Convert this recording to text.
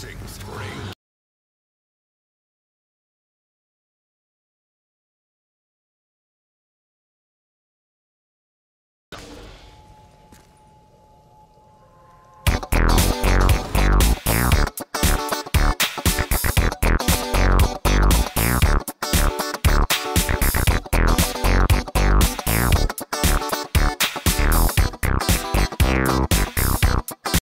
Blessings bring